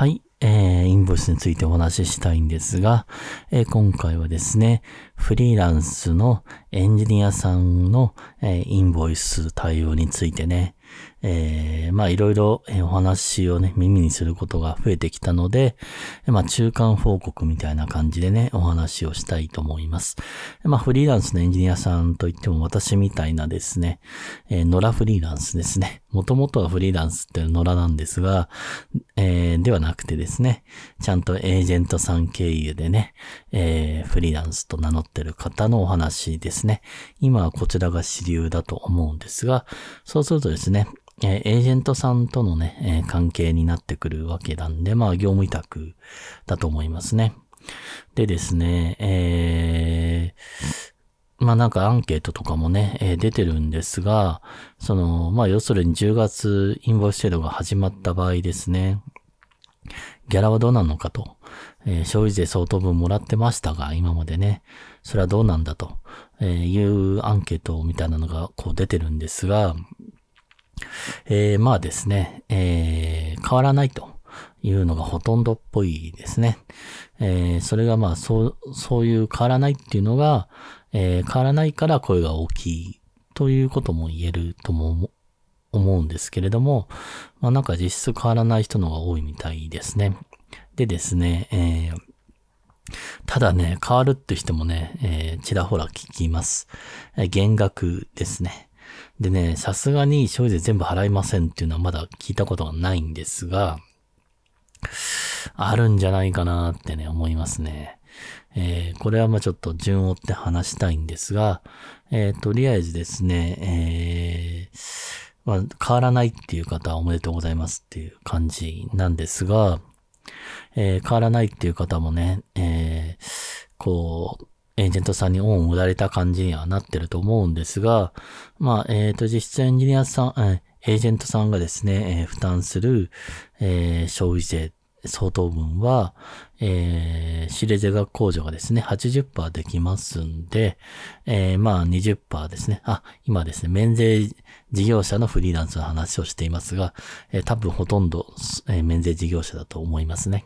はい。えー、インボイスについてお話ししたいんですが、えー、今回はですね、フリーランスのエンジニアさんの、えー、インボイス対応についてね、え、まあいろいろお話をね、耳にすることが増えてきたので、まあ中間報告みたいな感じでね、お話をしたいと思います。まあフリーランスのエンジニアさんといっても私みたいなですね、えー、野良フリーランスですね。もともとはフリーランスって野良なんですが、え、ではなくてですね、ですねちゃんとエージェントさん経由でね、えー、フリーランスと名乗ってる方のお話ですね。今はこちらが主流だと思うんですが、そうするとですね、えエージェントさんとのね、え関係になってくるわけなんで、まあ、業務委託だと思いますね。でですね、えー、まあなんかアンケートとかもね、えー、出てるんですが、その、まあ要するに10月インボイス制度が始まった場合ですね、ギャラはどうなのかと、えー、消費税相当分もらってましたが、今までね、それはどうなんだと、えいうアンケートみたいなのがこう出てるんですが、えー、まあですね、えー、変わらないと。いうのがほとんどっぽいですね。えー、それがまあ、そう、そういう変わらないっていうのが、えー、変わらないから声が大きいということも言えるとも思うんですけれども、まあなんか実質変わらない人の方が多いみたいですね。でですね、えー、ただね、変わるって人もね、えー、ちらほら聞きます。えー、減額ですね。でね、さすがに消費税全部払いませんっていうのはまだ聞いたことがないんですが、あるんじゃないかなってね、思いますね。えー、これはまあちょっと順を追って話したいんですが、えー、とりあえずですね、えー、ま、変わらないっていう方はおめでとうございますっていう感じなんですが、えー、変わらないっていう方もね、えー、こう、エージェントさんに恩を売られた感じにはなってると思うんですが、まあ、えっ、ー、と、実質エンジニアさん、えー、エージェントさんがですね、えー、負担する、えー、消費税相当分は、えー、仕入れ税額控除がですね、80%できますんで、えー、まあ20%ですね。あ、今ですね、免税事業者のフリーランスの話をしていますが、えー、多分ほとんど、えー、免税事業者だと思いますね。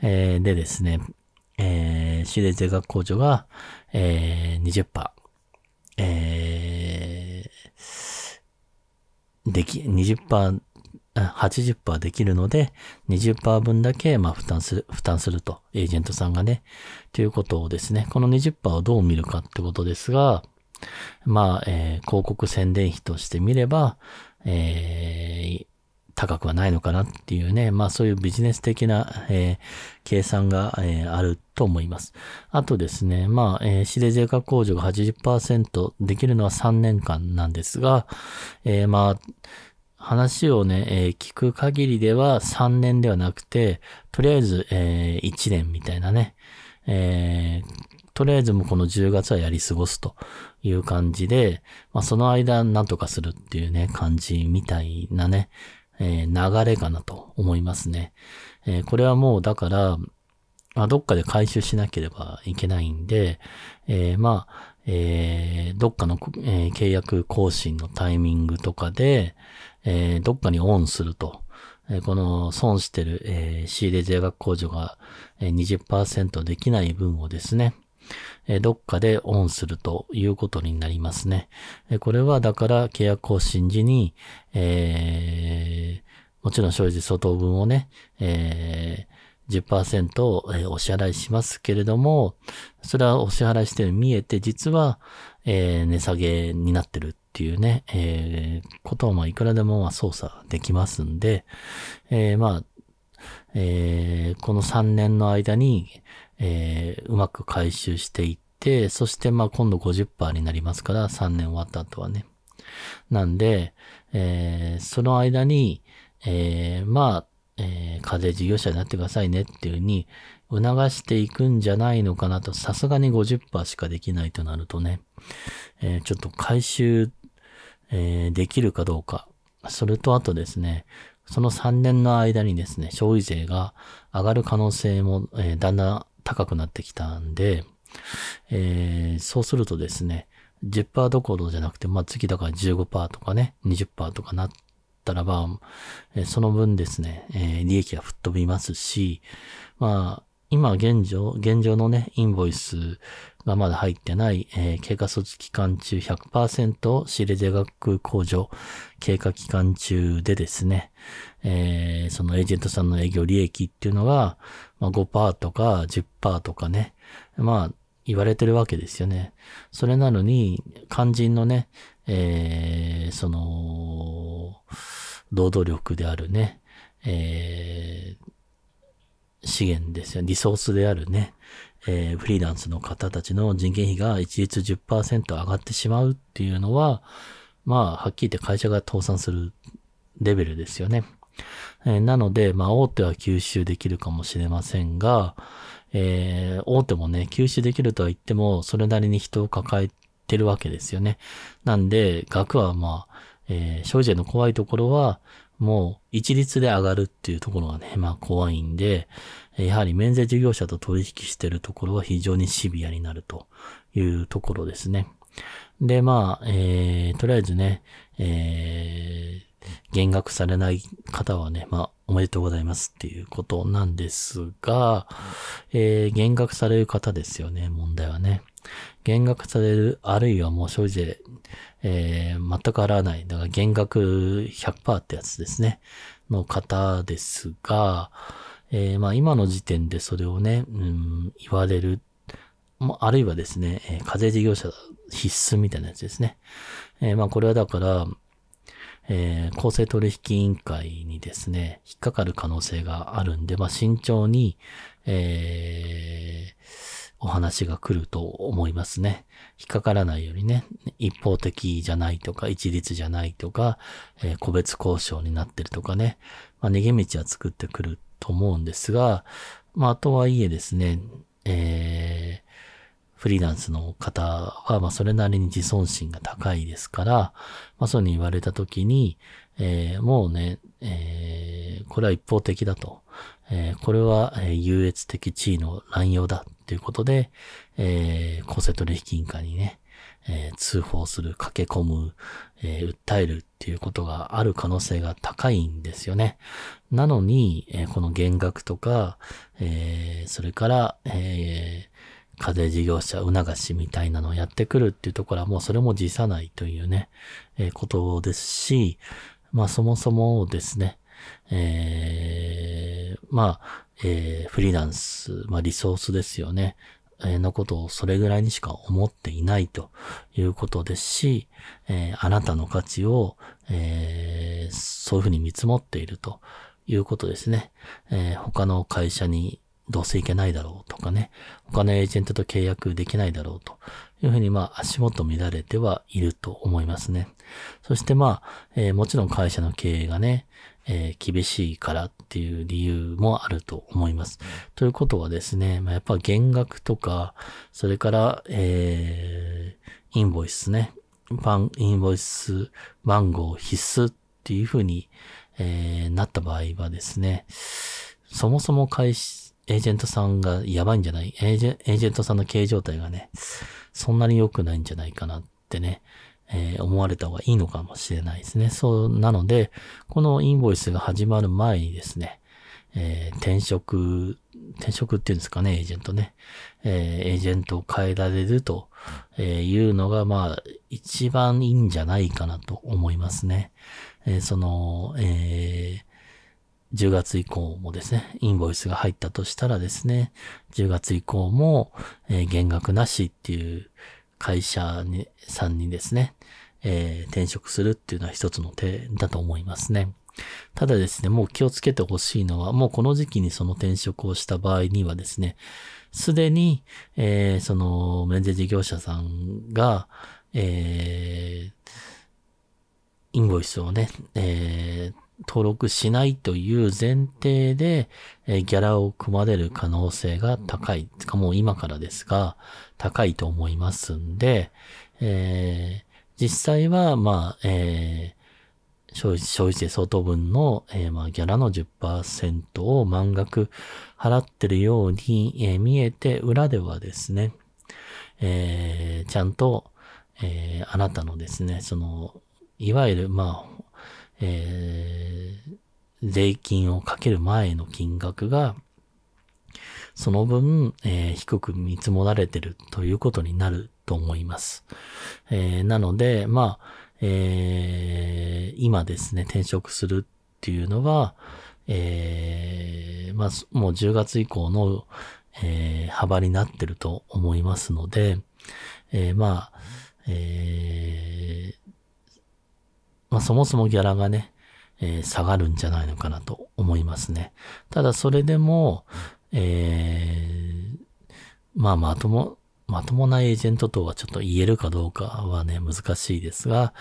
えー、でですね、えー、仕入れ税額控除が、えー、20%、えー、でき、20%、80%できるので、20%分だけ、まあ、負担する、負担すると、エージェントさんがね、ということをですね、この20%をどう見るかってことですが、まあ、えー、広告宣伝費として見れば、えー、高くはないのかなっていうね、まあそういうビジネス的な、えー、計算が、えー、あると思います。あとですね、まあ、えー、指令税額控除が80%できるのは3年間なんですが、えー、まあ、話をね、えー、聞く限りでは3年ではなくて、とりあえず、えー、1年みたいなね、えー、とりあえずもうこの10月はやり過ごすという感じで、まあその間なんとかするっていうね、感じみたいなね、えー、流れかなと思いますね。えー、これはもうだから、まあ、どっかで回収しなければいけないんで、えー、まあ、えー、どっかの、えー、契約更新のタイミングとかで、えー、どっかにオンすると、えー、この損してる、えー、仕入れ税額控除が、えー、20%できない分をですね、えどっかでオンするということになりますね。えこれはだから契約更新時に、えー、もちろん消費税相当分をね、えー、10%を、お支払いしますけれども、それはお支払いしてる見えて、実は、えー、値下げになってるっていうね、えー、ことはまあいくらでもまあ操作できますんで、えー、まあ、えー、この3年の間に、えー、うまく回収していって、そしてまあ今度50%になりますから、3年終わった後はね。なんで、えー、その間に、えー、まあ、えー、課税事業者になってくださいねっていうふうに促していくんじゃないのかなと、さすがに50%しかできないとなるとね、えー、ちょっと回収、えー、できるかどうか。それとあとですね、その3年の間にですね、消費税が上がる可能性も、えー、だんだん高くなってきたんで、えー、そうするとですね、10%どころじゃなくて、まあ、次だから15%とかね、20%とかなったらば、えその分ですね、え利益が吹っ飛びますし、まあ、今現状、現状のね、インボイスがまだ入ってない、えー、経過措置期間中100%仕入れ税額控除経過期間中でですね、えー、そのエージェントさんの営業利益っていうのが、まあ、5%とか10%とかね、まあ、言われてるわけですよね。それなのに、肝心のね、えー、その、労働力であるね、えー、資源ですよ。リソースであるね、えー、フリーランスの方たちの人件費が一律10%上がってしまうっていうのは、まあ、はっきり言って会社が倒産するレベルですよね。えー、なので、まあ、大手は吸収できるかもしれませんが、えー、大手もね、吸収できるとは言っても、それなりに人を抱えてるわけですよね。なんで、額はまあ、えー、消費税の怖いところは、もう一律で上がるっていうところがね、まあ怖いんで、やはり免税事業者と取引してるところは非常にシビアになるというところですね。で、まあ、えー、とりあえずね、えー、減額されない方はね、まあ、おめでとうございますっていうことなんですが、えー、減額される方ですよね、問題はね。減額される、あるいはもう消費税、えー、全く払わない。だから減額100%ってやつですね。の方ですが、えー、まあ今の時点でそれをね、うん、言われる。あるいはですね、えー、課税事業者必須みたいなやつですね。えー、まあこれはだから、えー、公正取引委員会にですね、引っかかる可能性があるんで、まあ慎重に、えー、お話が来ると思いますね。引っかからないようにね、一方的じゃないとか、一律じゃないとか、えー、個別交渉になってるとかね、まあ逃げ道は作ってくると思うんですが、まあ、とはいえですね、えー、フリーランスの方は、まあ、それなりに自尊心が高いですから、まあ、そうに言われたときに、えー、もうね、えー、これは一方的だと。えー、これは、え、優越的地位の乱用だということで、えー、公正取引委員会にね、えー、通報する、駆け込む、えー、訴えるっていうことがある可能性が高いんですよね。なのに、えー、この減額とか、えそれから、え課税事業者促しみたいなのをやってくるっていうところはもうそれも辞さないというね、えことですし、まあそもそもですね、えまあ、えフリーランス、まあリソースですよね。えのことをそれぐらいにしか思っていないということですし、えー、あなたの価値を、えー、そういうふうに見積もっているということですね。え、他の会社にどうせいけないだろうとかね、他のエージェントと契約できないだろうというふうに、まあ、足元乱れてはいると思いますね。そしてまあ、え、もちろん会社の経営がね、え、厳しいからていう理由もあると思います。ということはですね、まあ、やっぱ減額とか、それから、えー、インボイスね、インボイス番号必須っていうふうに、えー、なった場合はですね、そもそも会社、エージェントさんがやばいんじゃない？エージェエージェントさんの経営状態がね、そんなに良くないんじゃないかなってね、えー、思われた方がいいのかもしれないですね。そう、なので、このインボイスが始まる前にですね、えー、転職、転職っていうんですかね、エージェントね。えー、エージェントを変えられるというのが、まあ、一番いいんじゃないかなと思いますね。えー、その、えー、10月以降もですね、インボイスが入ったとしたらですね、10月以降も、えー、減額なしっていう会社に、さんにですね、えー、転職するっていうのは一つの手だと思いますね。ただですね、もう気をつけてほしいのは、もうこの時期にその転職をした場合にはですね、すでに、えー、その、免税事業者さんが、えー、インボイスをね、えー、登録しないという前提で、えー、ギャラを組まれる可能性が高い。かもう今からですが、高いと思いますんで、えー、実際は、まあ、えー、消費税相当分の、えー、まあ、ギャラの10%を満額払ってるように、えー、見えて、裏ではですね、えー、ちゃんと、えー、あなたのですね、その、いわゆる、まあ、えー、税金をかける前の金額が、その分、えー、低く見積もられてるということになると思います。えー、なので、まあ、えー、今ですね、転職するっていうのは、えー、まあ、もう10月以降の、えー、幅になってると思いますので、えー、まあ、えー、まあ、そもそもギャラがね、えー、下がるんじゃないのかなと思いますね。ただそれでも、えー、まあまとも、まともなエージェントとはちょっと言えるかどうかはね、難しいですが、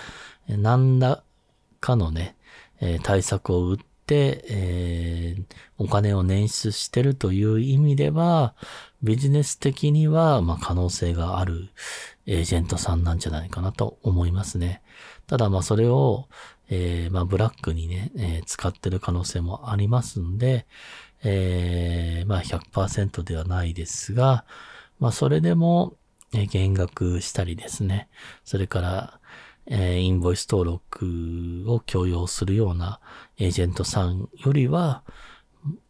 何らかのね、えー、対策を打って、えー、お金を捻出してるという意味では、ビジネス的には、まあ、可能性があるエージェントさんなんじゃないかなと思いますね。ただ、まあ、それを、えー、まあ、ブラックにね、えー、使ってる可能性もありますんで、えー、まあ100%ではないですが、まあそれでも、え、減額したりですね、それから、えー、インボイス登録を強要するようなエージェントさんよりは、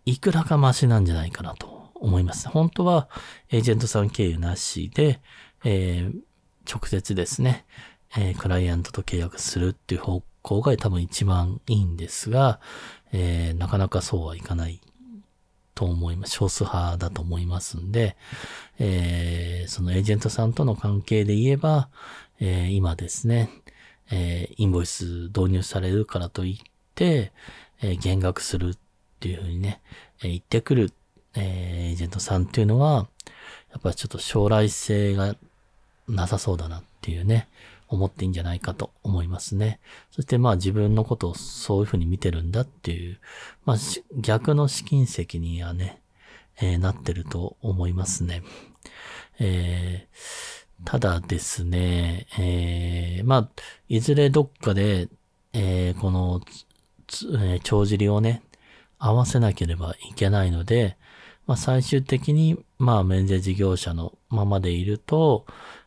いくらかマシなんじゃないかなと思います。本当はエージェントさん経由なしで、えー、直接ですね、えー、クライアントと契約するっていう方向が多分一番いいんですが、えー、なかなかそうはいかないと思います。少数派だと思いますんで、えー、そのエージェントさんとの関係で言えば、えー、今ですね、えー、インボイス導入されるからといって、え、減額するっていうふうにね、えー、言ってくる、え、エージェントさんっていうのは、やっぱちょっと将来性がなさそうだなっていうね、思っていいんじゃないかと思いますね。そしてまあ自分のことをそういうふうに見てるんだっていう、まあ逆の試金石にはね、えー、なってると思いますね。えー、ただですね、えー、まあ、いずれどっかで、えー、この、えー、帳尻をね、合わせなければいけないので、まあ、最終的に、まあ、免税事業者のままでいると、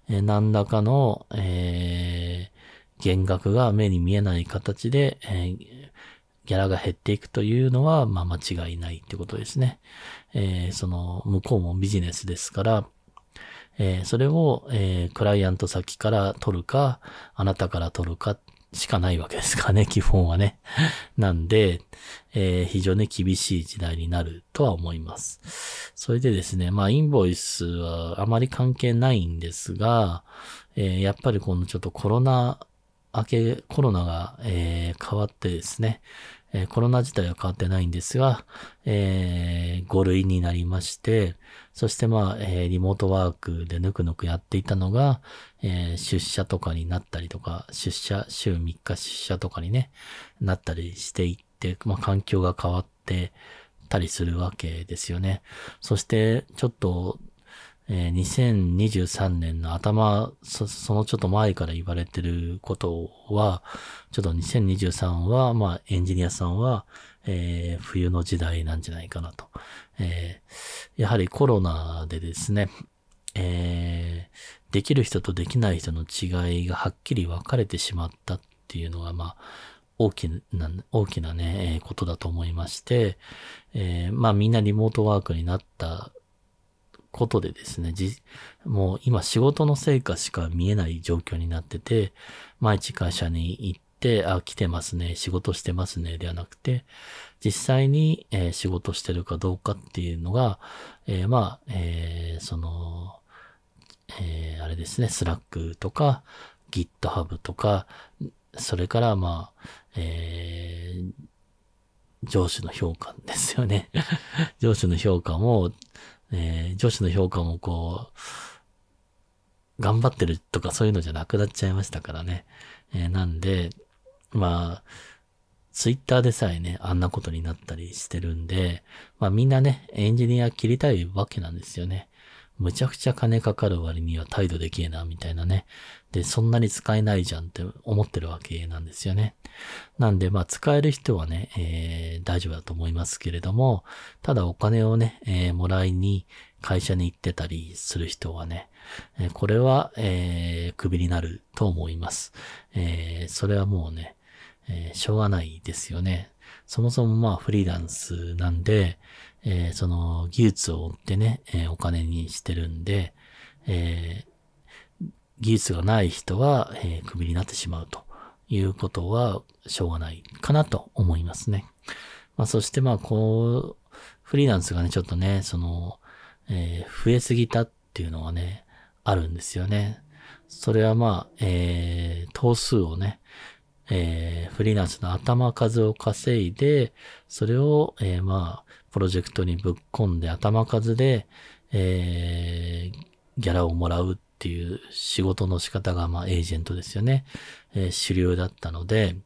え、何らかの、えー、減額が目に見えない形で、え、ギャラが減っていくというのは、まあ間違いないってことですね。えー、その、向こうもビジネスですから、えー、それを、えー、クライアント先から取るか、あなたから取るかしかないわけですからね、基本はね。なんで、えー、非常に厳しい時代になるとは思います。それでですね、まあ、インボイスはあまり関係ないんですが、えー、やっぱりこのちょっとコロナ明け、コロナが、えー、変わってですね、え、コロナ自体は変わってないんですが、えー、5類になりまして、そしてまあ、えー、リモートワークでぬくぬくやっていたのが、えー、出社とかになったりとか、出社、週3日出社とかにね、なったりしていって、まあ環境が変わってたりするわけですよね。そして、ちょっと、えー、2023年の頭そ、そのちょっと前から言われてることは、ちょっと2023は、まあ、エンジニアさんは、えー、冬の時代なんじゃないかなと。えー、やはりコロナでですね、えー、できる人とできない人の違いがはっきり分かれてしまったっていうのが、まあ、大きな、大きなね、えー、ことだと思いまして、えー、まあみんなリモートワークになったことでですね、じ、もう今仕事の成果しか見えない状況になってて、毎日会社に行って、あ、来てますね、仕事してますね、ではなくて、実際に、えー、仕事してるかどうかっていうのが、えー、まあ、えー、その、えあれですね、 Slack とか、GitHub とか、それからまあ、え上司の評価ですよね。上司の評価も、えー、上司の評価もこう、頑張ってるとかそういうのじゃなくなっちゃいましたからね。えー、なんで、まあ、ツイッターでさえね、あんなことになったりしてるんで、まあみんなね、エンジニア切りたいわけなんですよね。むちゃくちゃ金かかる割には態度できえな、みたいなね。で、そんなに使えないじゃんって思ってるわけなんですよね。なんで、まあ、使える人はね、えー、大丈夫だと思いますけれども、ただお金をね、えー、もらいに会社に行ってたりする人はね、えー、これは、えー、クビになると思います。えー、それはもうね、えー、しょうがないですよね。そもそもまあフリーランスなんで、えー、その技術を追ってね、えー、お金にしてるんで、えー、技術がない人は、えー、クビになってしまうということはしょうがないかなと思いますね。まあそしてまあこう、フリーランスがね、ちょっとね、その、えー、増えすぎたっていうのはね、あるんですよね。それはまあ、えー、頭数をね、えー、フリーランスの頭数を稼いで、それを、えー、まあ、プロジェクトにぶっ込んで頭数で、えー、ギャラをもらうっていう仕事の仕方が、まあ、エージェントですよね。えー、主流だったので、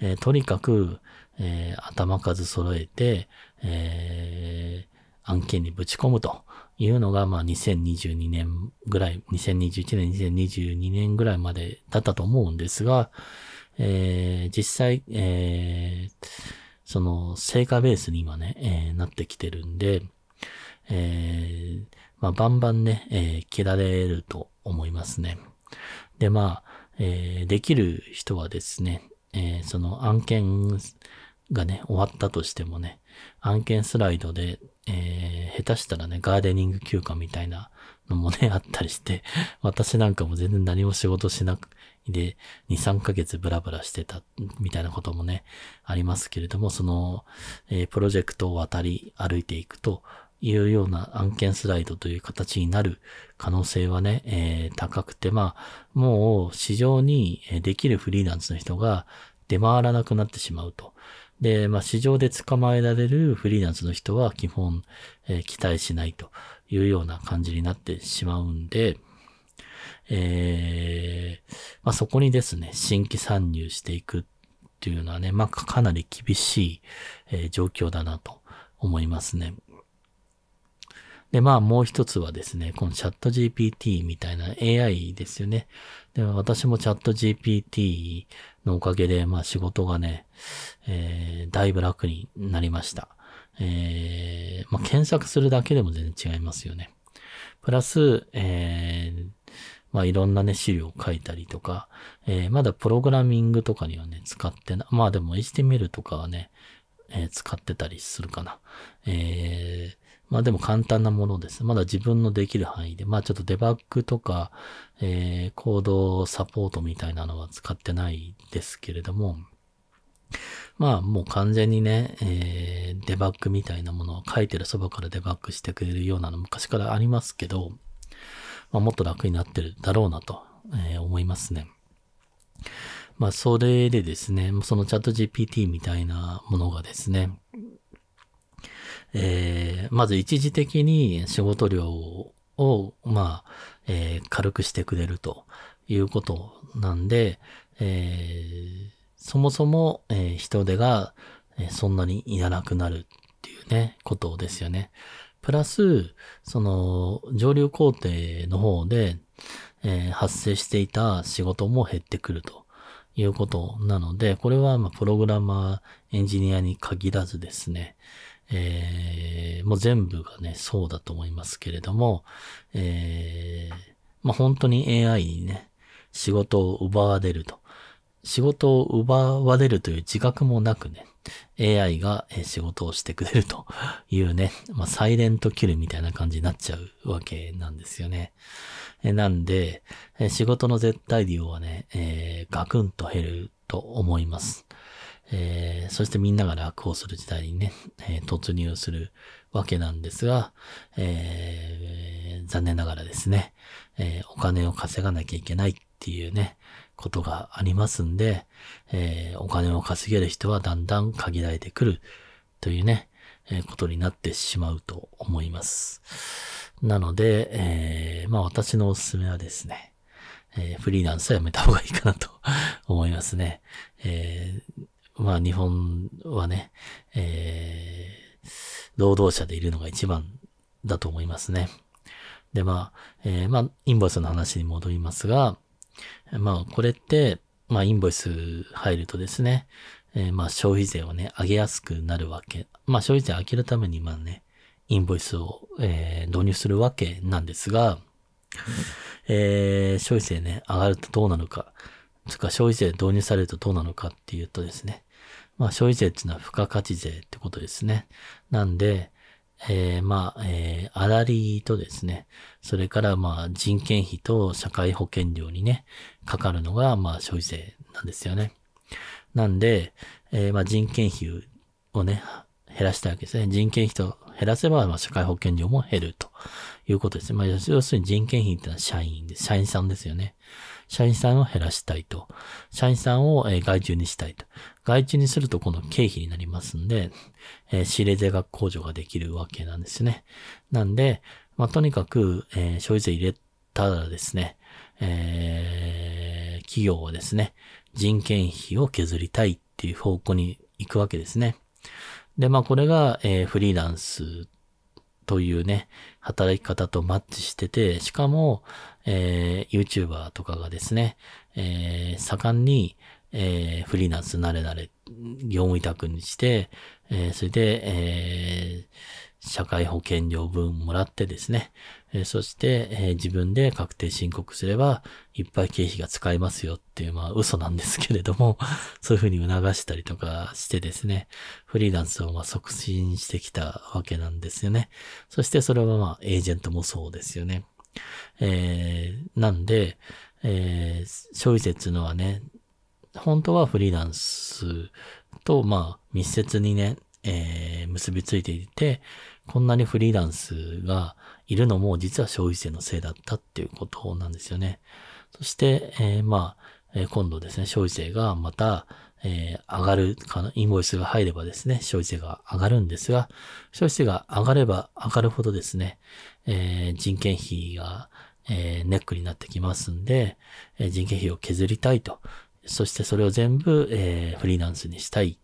えー、とにかく、えー、頭数揃えて、えー、案件にぶち込むというのが、まあ、2022年ぐらい、2021年、2022年ぐらいまでだったと思うんですが、えー、実際、えー、その、成果ベースに今ね、えー、なってきてるんで、えー、まあ、バンバンね、えー、切られると思いますね。で、まあ、えー、できる人はですね、えー、その案件がね、終わったとしてもね、案件スライドで、えー、下手したらね、ガーデニング休暇みたいなのもね、あったりして、私なんかも全然何も仕事しなく、で、2、3ヶ月ブラブラしてた、みたいなこともね、ありますけれども、その、えー、プロジェクトを渡り歩いていくというような案件スライドという形になる可能性はね、えー、高くて、まあ、もう市場にできるフリーランスの人が出回らなくなってしまうと。で、まあ、市場で捕まえられるフリーランスの人は基本、えー、期待しないというような感じになってしまうんで、えー、まあ、そこにですね、新規参入していくっていうのはね、まあ、かなり厳しい、えー、状況だなと思いますね。で、まあもう一つはですね、このチャット GPT みたいな AI ですよね。で、私もチャット GPT のおかげで、まあ仕事がね、えー、だいぶ楽になりました。えー、まあ検索するだけでも全然違いますよね。プラス、えー、まあいろんなね、資料を書いたりとか、えー、まだプログラミングとかにはね、使ってな、まあでも HTML とかはね、えー、使ってたりするかな。えー、まあでも簡単なものです。まだ自分のできる範囲で。まあちょっとデバッグとか、えー、コードサポートみたいなのは使ってないですけれども、まあもう完全にね、えー、デバッグみたいなものを書いてるそばからデバッグしてくれるようなの昔からありますけど、まあ、もっと楽になってるだろうなと、えー、思いますね。まあそれでですね、そのチャット GPT みたいなものがですね、えー、まず一時的に仕事量を、まあ、えー、軽くしてくれるということなんで、えー、そもそも、え、人手が、えそんなにいらなくなるっていうね、ことですよね。プラス、その、上流工程の方で、え発生していた仕事も減ってくるということなので、これは、まあ、プログラマー、エンジニアに限らずですね、えー、もう全部がね、そうだと思いますけれども、えー、まあ、本当に AI にね、仕事を奪われると。仕事を奪われるという自覚もなくね、AI が仕事をしてくれると いうね、まあ、サイレントキルみたいな感じになっちゃうわけなんですよね。なんで、仕事の絶対量はね、えー、ガクンと減ると思います。えー、そしてみんなが楽をする時代にね、えー、突入するわけなんですが、えー、残念ながらですね、えお金を稼がなきゃいけないっていうね、ことがありますんで、えお金を稼げる人はだんだん限られてくるというね、えことになってしまうと思います。なので、えまあ私のおすすめはですね、えフリーランスはやめた方がいいかなと思いますね。えまあ日本はね、え、労働者でいるのが一番だと思いますね。で、まあ、えー、まあ、インボイスの話に戻りますが、まあ、これって、まあ、インボイス入るとですね、えー、まあ、消費税をね、上げやすくなるわけ。まあ、消費税上げるために、まあね、インボイスを、えー、導入するわけなんですが、えー、消費税ね、上がるとどうなるか。つか消費税導入されるとどうなのかっていうとですね、まあ消費税っていうのは付加価値税ってことですね。なんで、えー、まあ、えー、粗利とですね、それからまあ人件費と社会保険料にね、かかるのがまあ消費税なんですよね。なんで、えー、まあ人件費をね、減らしたわけですね。人件費と減らせば、まあ社会保険料も減るということですね。まあ要するに人件費ってのは社員で。社員さんですよね。社員さんを減らしたいと。社員さんを、えー、外注にしたいと。外注にするとこの経費になりますんで、えー、仕入れ税額控除ができるわけなんですね。なんで、まあ、とにかく、えー、消費税入れたらですね、えー、企業はですね、人件費を削りたいっていう方向に行くわけですね。で、まあこれが、えー、フリーランスというね、働き方とマッチしてて、しかも、えー、YouTuber とかがですね、えー、盛んに、えー、フリーランスなれなれ、業務委託にして、えー、それで、えー、社会保険料分もらってですね、え、そして、え、自分で確定申告すれば、いっぱい経費が使えますよっていう、まあ嘘なんですけれども、そういうふうに促したりとかしてですね、フリーランスをま促進してきたわけなんですよね。そしてそれはまあエージェントもそうですよね。えー、なんで、えー、消費税っていうのはね、本当はフリーランスと、まあ、密接にね、えー、結びついていて、こんなにフリーランスがいるのも実は消費税のせいだったっていうことなんですよね。そして、えー、まあ、え、今度ですね、消費税がまた、えー、上がるかな、インボイスが入ればですね、消費税が上がるんですが、消費税が上がれば上がるほどですね、えー、人件費が、えー、ネックになってきますんで、えー、人件費を削りたいと。そしてそれを全部、えー、フリーランスにしたいっ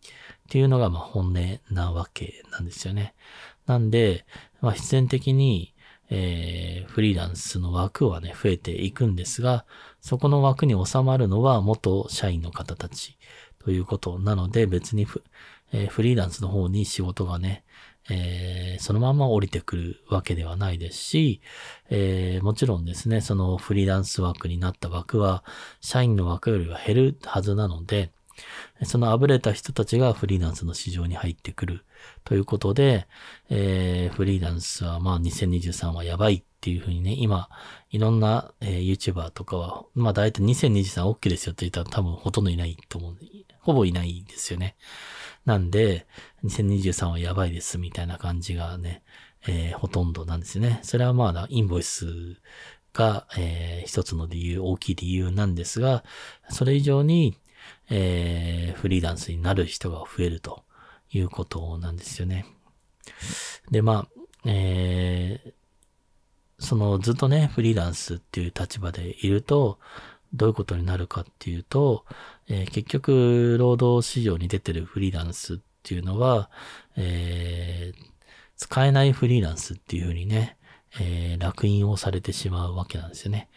ていうのが、まあ、本音なわけなんですよね。なんで、まあ、必然的に、えー、フリーランスの枠はね、増えていくんですが、そこの枠に収まるのは元社員の方たちということなので、別にフ,、えー、フリーランスの方に仕事がね、えー、そのまま降りてくるわけではないですし、えー、もちろんですね、そのフリーランス枠になった枠は、社員の枠よりは減るはずなので、そのあぶれた人たちがフリーランスの市場に入ってくる。ということで、えー、フリーランスはまあ2023はやばいっていうふうにね、今、いろんな、えー、YouTuber とかは、まあ大体 2023OK ですよって言ったら多分ほとんどいないと思う。ほぼいないんですよね。なんで、2023はやばいですみたいな感じがね、えー、ほとんどなんですよね。それはまあ、インボイスが、えー、一つの理由、大きい理由なんですが、それ以上に、えー、フリーランスになる人が増えるということなんですよね。で、まあ、えー、そのずっとね、フリーランスっていう立場でいると、どういうことになるかっていうと、えー、結局、労働市場に出てるフリーランスっていうのは、えー、使えないフリーランスっていうふうにね、えー、楽印をされてしまうわけなんですよね。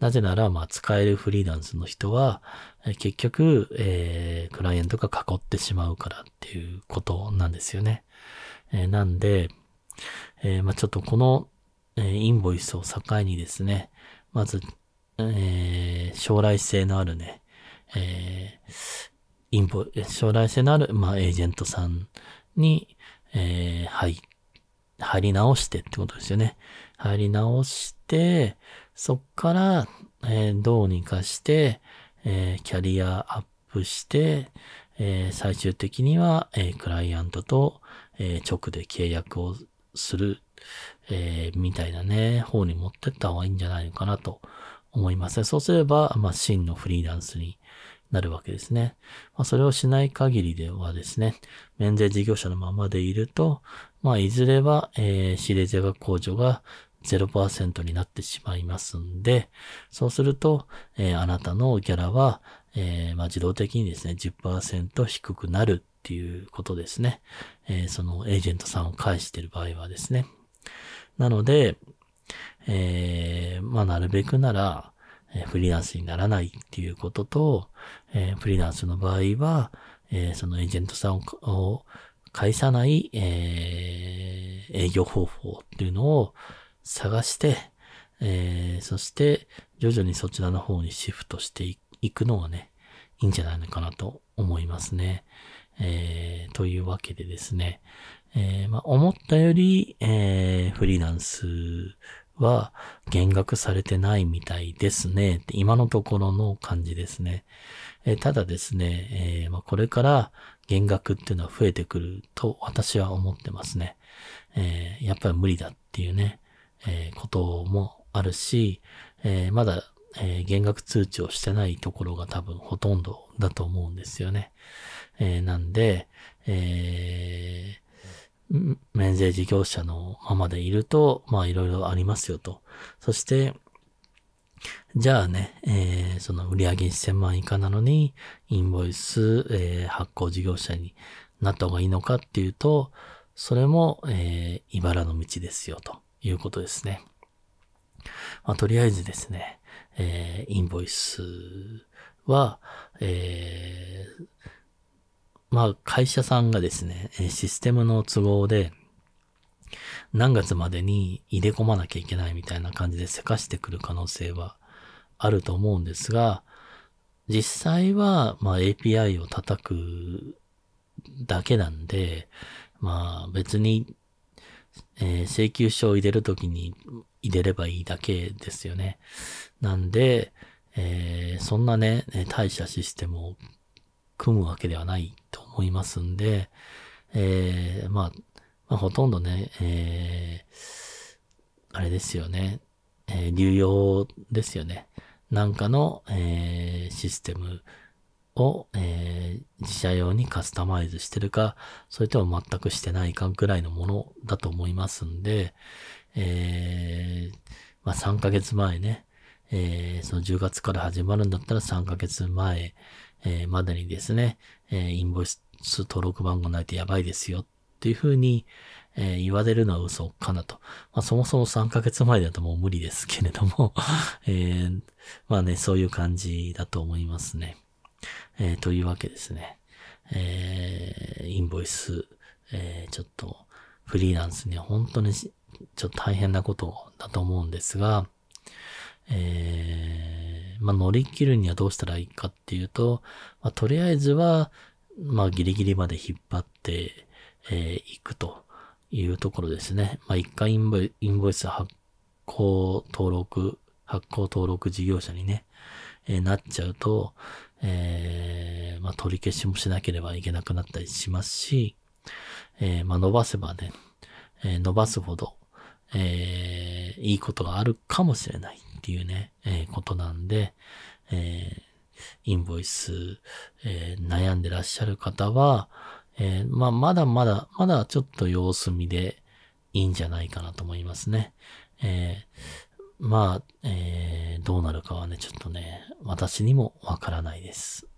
なぜなら、まあ、使えるフリーランスの人は、結局、えー、クライアントが囲ってしまうからっていうことなんですよね。えー、なんで、えー、まあ、ちょっとこの、えー、インボイスを境にですね、まず、えー、将来性のあるね、えー、インポ、将来性のある、まあ、エージェントさんに、えー、入、入り直してってことですよね。入り直して、そっから、えー、どうにかして、えー、キャリアアップして、えー、最終的には、え、クライアントと、え、直で契約をする、え、みたいなね、方に持ってった方がいいんじゃないのかなと思います。そうすれば、まあ、真のフリーランスになるわけですね。まあ、それをしない限りではですね、免税事業者のままでいると、まあ、いずれは、えー、仕入れ税額控除が0%になってしまいますんで、そうすると、えー、あなたのギャラは、えー、まあ、自動的にですね、10%低くなるっていうことですね。えー、そのエージェントさんを介している場合はですね。なので、え、まあ、なるべくなら、え、フリーランスにならないっていうことと、え、フリーランスの場合は、え、そのエージェントさんを介さない、え、営業方法っていうのを探して、えー、そして徐々にそちらの方にシフトしていくのはね、いいんじゃないのかなと思いますね。えー、というわけでですね、えー、まあ、思ったより、えー、フリーランスは減額されてないみたいですね。って今のところの感じですね。え、ただですね、えまあ、これから減額っていうのは増えてくると私は思ってますね。え、やっぱり無理だっていうね、えー、こともあるし、えー、まだ、えー、減額通知をしてないところが多分ほとんどだと思うんですよね。えー、なんで、えー、免税事業者のままでいると、まあいろいろありますよと。そして、じゃあね、えー、その売上1000万以下なのに、インボイス、えー、発行事業者になった方がいいのかっていうと、それも、えー、茨の道ですよ、ということですね。まあ、とりあえずですね、えー、インボイスは、えー、まあ、会社さんがですね、システムの都合で、何月までに入れ込まなきゃいけないみたいな感じでせかしてくる可能性はあると思うんですが、実際は、まあ、API を叩くだけなんで、まあ別に、えー、請求書を入れるときに入れればいいだけですよね。なんで、えー、そんなね、大したシステムを組むわけではないと思いますんで、えー、まあ、まあ、ほとんどね、えー、あれですよね、えー、流用ですよね。なんかの、えー、システムを、えー、自社用にカスタマイズしてるか、それとも全くしてないかぐらいのものだと思いますんで、えー、まあ、3ヶ月前ね、えー、その10月から始まるんだったら3ヶ月前、えー、までにですね、えー、インボイス登録番号ないとやばいですよっていうふうに、えー、言われるのは嘘かなと。まあ、そもそも3ヶ月前だともう無理ですけれども えー、まあね、そういう感じだと思いますね。えー、というわけですね。えー、インボイス、えー、ちょっと、フリーランスには本当にちょっと大変なことだと思うんですが、えー、まあ、乗り切るにはどうしたらいいかっていうと、まあ、とりあえずは、まあ、ギリギリまで引っ張って、えー、いくというところですね。まあ、一回インボイインボイス発行登録、発行登録事業者にね、えー、なっちゃうと、えー、まあ、取り消しもしなければいけなくなったりしますし、えー、まあ、伸ばせばね、えー、伸ばすほど、えー、いいことがあるかもしれないっていうね、えー、ことなんで、えー、インボイス、えー、悩んでらっしゃる方は、えー、まあ、まだまだ、まだちょっと様子見でいいんじゃないかなと思いますね。えー、まあ、えー、どうなるかはね、ちょっとね、私にもわからないです。